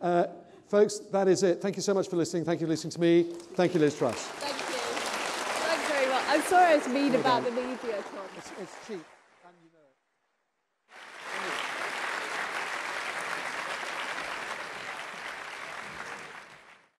Uh, folks, that is it. Thank you so much for listening. Thank you for listening to me. Thank you, Liz Truss. Thank you. Thanks very much. I'm sorry I was mean about the media, Tom. It's, it's cheap.